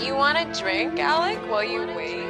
You want a drink, Alec, while you wait?